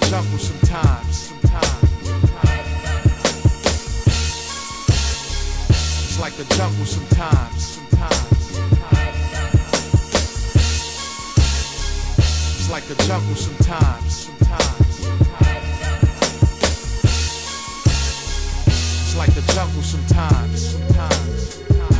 the jungle sometimes. Sometimes. It's like the jungle sometimes. Sometimes. It's like the jungle sometimes. Sometimes. It's like the jungle sometimes. Sometimes.